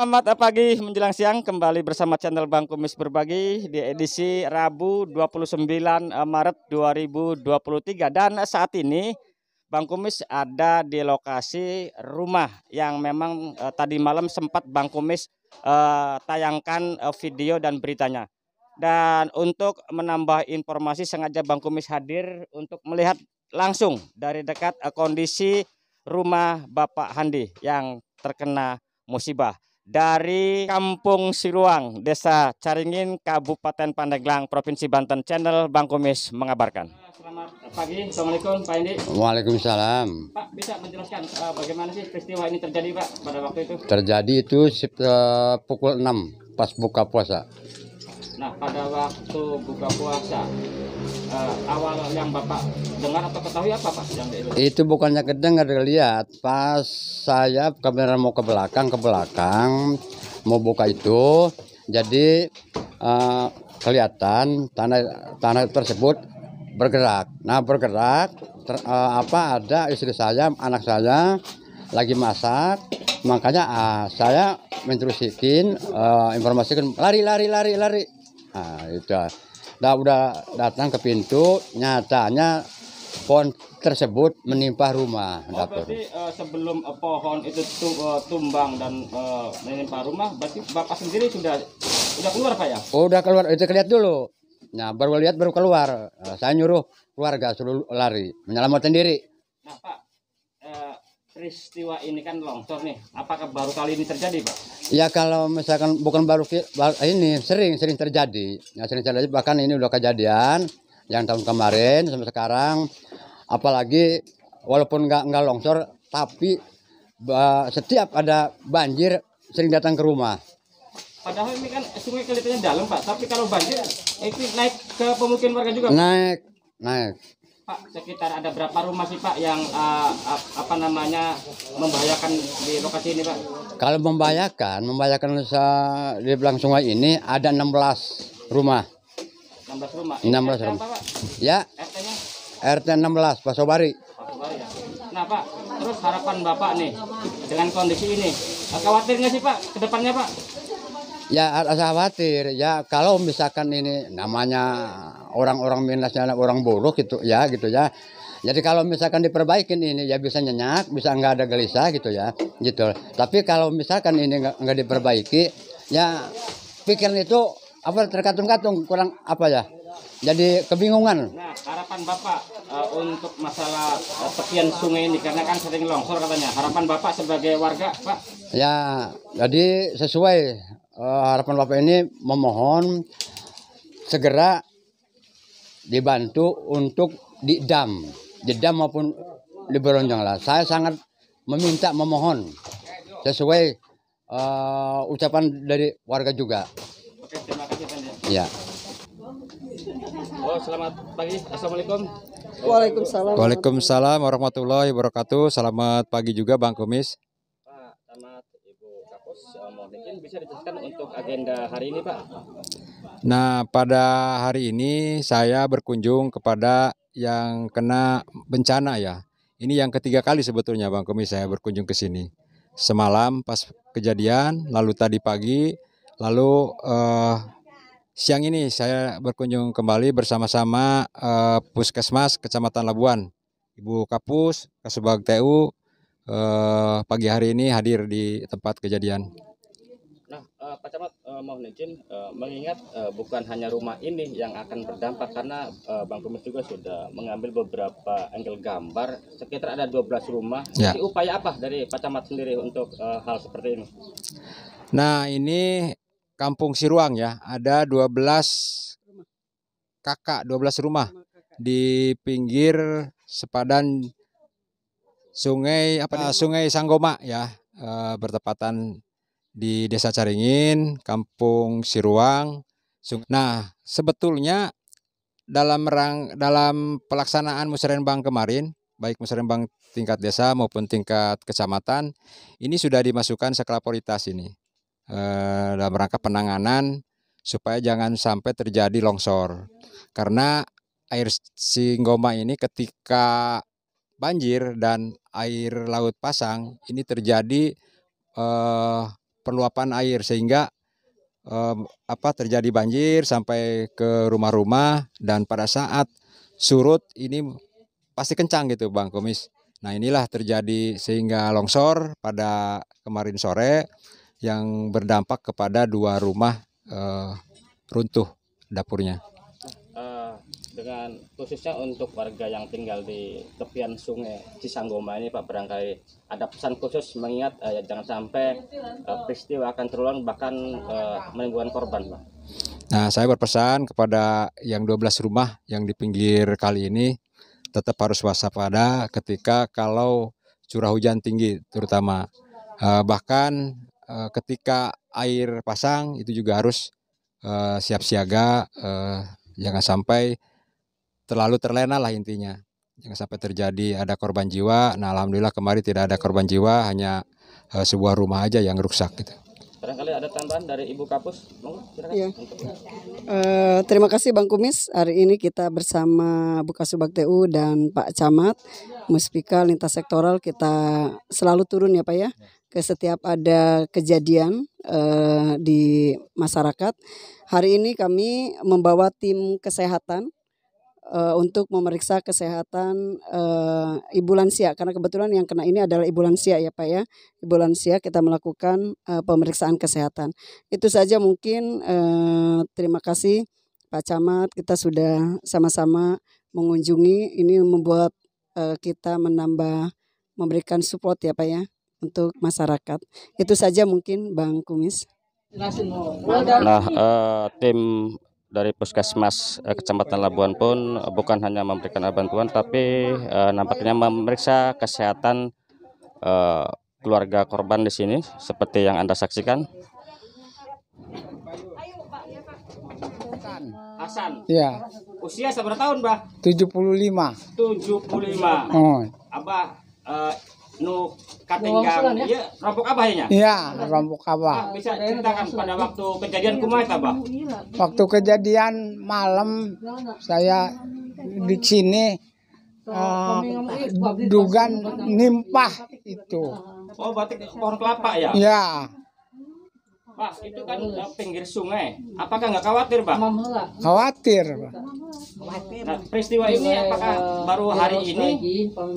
Selamat pagi menjelang siang kembali bersama channel Bang Kumis Berbagi di edisi Rabu 29 Maret 2023 dan saat ini Bang Kumis ada di lokasi rumah yang memang eh, tadi malam sempat Bang Kumis eh, tayangkan eh, video dan beritanya. Dan untuk menambah informasi sengaja Bang Kumis hadir untuk melihat langsung dari dekat eh, kondisi rumah Bapak Handi yang terkena musibah dari Kampung Siluang, Desa Caringin, Kabupaten Pandeglang, Provinsi Banten. Channel Bang Kumis mengabarkan. Selamat pagi, Assalamualaikum Pak Indi. Waalaikumsalam. Pak bisa menjelaskan uh, bagaimana sih peristiwa ini terjadi Pak pada waktu itu? Terjadi itu eh, pukul 6 pas buka puasa. Nah pada waktu buka puasa uh, awal yang Bapak dengar atau ketahui apa Pak? Yang itu? Bukannya kedengar lihat pas saya kamera mau ke belakang ke belakang mau buka itu jadi eh, kelihatan tanah tanah tersebut bergerak. Nah bergerak ter- eh, apa ada istri saya anak saya lagi masak makanya ah, saya menterusikin eh, informasikan lari lari lari lari nah itu Nah, udah datang ke pintu, nyatanya pohon tersebut menimpa rumah. Oh, dapur. berarti uh, sebelum uh, pohon itu tu- uh, tumbang dan uh, menimpa rumah, berarti Bapak sendiri sudah sudah keluar Pak ya? Udah keluar, itu lihat dulu. Nah, baru lihat baru keluar. Nah, saya nyuruh keluarga suruh lari, menyelamatkan diri. Nah Pak, peristiwa ini kan longsor nih. Apakah baru kali ini terjadi Pak? Ya kalau misalkan bukan baru ba- ini sering sering terjadi. Ya, sering terjadi bahkan ini udah kejadian yang tahun kemarin sampai sekarang. Apalagi walaupun nggak nggak longsor, tapi ba- setiap ada banjir sering datang ke rumah. Padahal ini kan sungai kelihatannya dalam Pak, tapi kalau banjir itu naik ke pemukiman warga juga. Pak. Naik, naik. Pak, sekitar ada berapa rumah sih Pak yang ap- apa namanya membahayakan di lokasi ini Pak? Kalau membahayakan, membahayakan di belakang sungai ini ada 16 rumah. 16 rumah. 16 RT rumah. Apa, Pak? Ya, RT-nya RT 16 Pak Sobari. Pak Subari ya. Nah Pak, terus harapan Bapak nih dengan kondisi ini, khawatir nggak sih Pak ke depannya Pak? Ya rasa khawatir ya kalau misalkan ini namanya orang-orang minusnya orang buruk gitu ya gitu ya. Jadi kalau misalkan diperbaikin ini ya bisa nyenyak, bisa nggak ada gelisah gitu ya, gitu. Tapi kalau misalkan ini nggak diperbaiki, ya pikiran itu apa terkatung-katung kurang apa ya, jadi kebingungan. Nah, harapan Bapak eh, untuk masalah eh, tepian sungai ini karena kan sering longsor katanya. Harapan Bapak sebagai warga, Pak. Ya, jadi sesuai eh, harapan Bapak ini memohon segera dibantu untuk di dam, di dam maupun di beronjong lah. Saya sangat meminta memohon sesuai eh, ucapan dari warga juga. Oke, terima kasih Pak. Ya. Oh, selamat pagi. Assalamualaikum. Waalaikumsalam. Waalaikumsalam warahmatullahi wabarakatuh. Selamat pagi juga Bang Kumis. Izin bisa dijelaskan untuk agenda hari ini, Pak. Nah, pada hari ini saya berkunjung kepada yang kena bencana ya. Ini yang ketiga kali sebetulnya Bang Kumis saya berkunjung ke sini. Semalam pas kejadian, lalu tadi pagi, lalu eh, siang ini saya berkunjung kembali bersama-sama eh, Puskesmas Kecamatan Labuan. Ibu Kapus, Kasubag TU eh, pagi hari ini hadir di tempat kejadian. Nah, eh, Pak Camat eh, mohon izin eh, mengingat eh, bukan hanya rumah ini yang akan berdampak karena eh, Bang Kumis juga sudah mengambil beberapa angle gambar sekitar ada 12 rumah. Ya. Jadi upaya apa dari Pak Camat sendiri untuk eh, hal seperti ini? Nah, ini Kampung Siruang ya, ada 12 kakak, 12 rumah di pinggir sepadan Sungai apa nih? Sungai Sanggoma ya, eh, bertepatan di Desa Caringin, Kampung Siruang. Nah, sebetulnya dalam rang dalam pelaksanaan musrenbang kemarin, baik musrenbang tingkat desa maupun tingkat kecamatan, ini sudah dimasukkan skala prioritas ini eh, dalam rangka penanganan supaya jangan sampai terjadi longsor. Karena air Singgoma ini ketika banjir dan air laut pasang ini terjadi eh, perluapan air sehingga eh, apa terjadi banjir sampai ke rumah-rumah dan pada saat surut ini pasti kencang gitu Bang Komis. Nah inilah terjadi sehingga longsor pada kemarin sore yang berdampak kepada dua rumah eh, runtuh dapurnya. Dengan khususnya untuk warga yang tinggal di tepian sungai Cisanggoma ini Pak barangkali ada pesan khusus mengingat eh, jangan sampai eh, peristiwa akan terulang bahkan eh, menimbulkan korban Pak. Nah, saya berpesan kepada yang 12 rumah yang di pinggir kali ini tetap harus waspada ketika kalau curah hujan tinggi terutama Eh, bahkan eh, ketika air pasang itu juga harus eh, siap siaga eh, jangan sampai terlalu terlena lah intinya jangan sampai terjadi ada korban jiwa nah alhamdulillah kemarin tidak ada korban jiwa hanya eh, sebuah rumah aja yang rusak gitu Barangkali ada tambahan dari Ibu Kapus, monggo silakan. Iya. Eh, terima kasih Bang Kumis. Hari ini kita bersama Bu Kasubag TU dan Pak Camat, Muspika lintas sektoral kita selalu turun ya Pak ya ke setiap ada kejadian eh, di masyarakat. Hari ini kami membawa tim kesehatan eh, untuk memeriksa kesehatan eh, ibu lansia karena kebetulan yang kena ini adalah ibu lansia ya Pak ya. Ibu lansia kita melakukan eh, pemeriksaan kesehatan. Itu saja mungkin eh, terima kasih Pak Camat kita sudah sama-sama mengunjungi ini membuat eh, kita menambah memberikan support ya Pak ya untuk masyarakat. Itu saja mungkin Bang Kumis. Nah, eh, tim dari Puskesmas eh, Kecamatan Labuan pun eh, bukan hanya memberikan bantuan tapi eh, nampaknya memeriksa kesehatan eh, keluarga korban di sini seperti yang Anda saksikan. Hasan, Ya, usia seberapa tahun, Bah? 75. 75. Oh. Abah eh, nu katinggang ieu rampok abah ya nya? Iya, rombok Ah, abah. bisa ceritakan pada waktu kejadian kumaha Abah? Waktu kejadian malam saya di sini eh, dugan nimpah itu. Oh, berarti pohon kelapa ya? Ya, Pak, itu kan pinggir sungai. Apakah nggak khawatir, Pak? khawatir. Nah, peristiwa ini apakah baru hari ini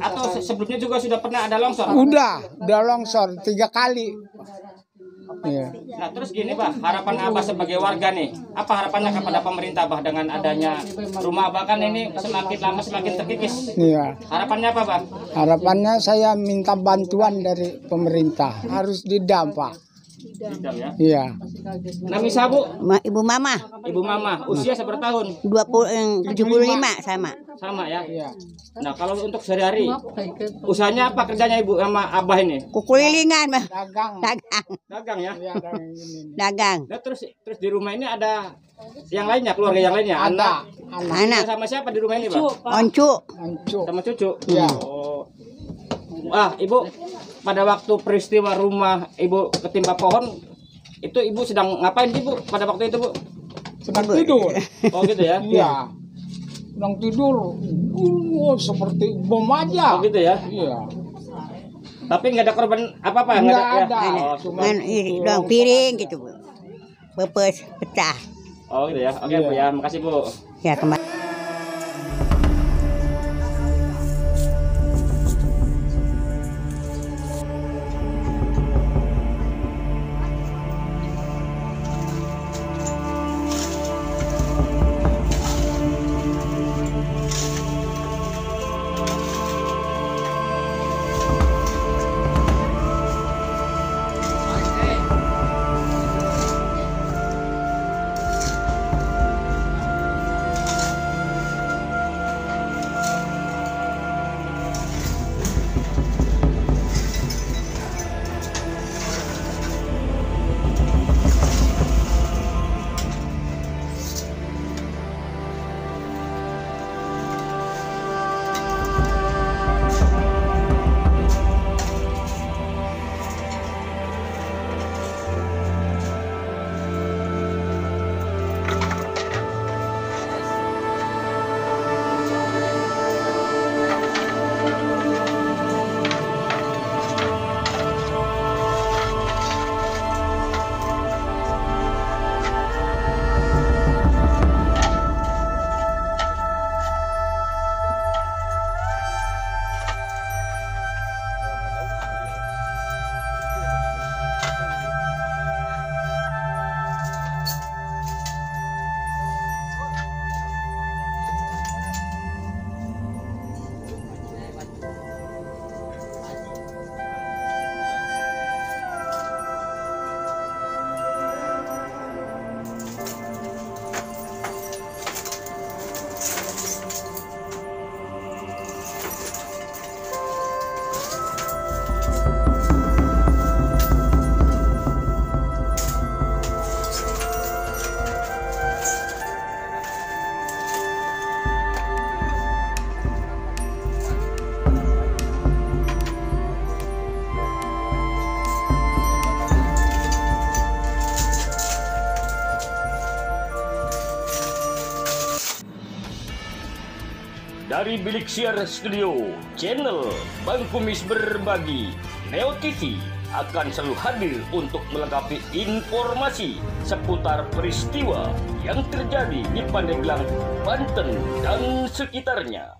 atau se- sebelumnya juga sudah pernah ada longsor? Udah, udah longsor tiga kali. Iya. Nah, terus gini, Pak, harapan Abah sebagai warga nih, apa harapannya kepada pemerintah, Bah, dengan adanya rumah Abah kan ini semakin lama semakin terkikis. Iya. Harapannya apa, Bang? Harapannya saya minta bantuan dari pemerintah. Harus didampak. Ya. Iya. Nami Sabu, Ma- Ibu Mama Ibu Mama, usia seberapa tahun? 20 eh, 75 sama. Sama ya. Iya. Nah, kalau untuk sehari-hari, usahanya apa kerjanya Ibu sama Abah ini? Kukulilingan mah. Dagang. Dagang, Dagang ya. Iya, dagang ini. dagang. Nah, terus terus di rumah ini ada yang lainnya, keluarga yang lainnya, anak. anak Anak, Sama siapa di rumah ini, Pak? oncu. hancur. Sama cucu. Iya. Oh. Ah, Ibu, pada waktu peristiwa rumah Ibu ketimpa pohon, itu Ibu sedang ngapain Ibu pada waktu itu, Bu? sedang tidur. Oh, gitu ya. Iya. Sedang tidur. Uh, seperti bom aja. Oh, gitu ya. Iya. Tapi nggak ada korban apa-apa, Nggak ya? ada. Oh, Cuma Man, ini doang piring gitu. Bu. Pepes pecah. oh, gitu ya. Oke, Bu ya. Makasih, Bu. Ya kembali. Dari Bilik Siar Studio, channel Bang Kumis Berbagi, Neo TV akan selalu hadir untuk melengkapi informasi seputar peristiwa yang terjadi di Pandeglang, Banten, dan sekitarnya.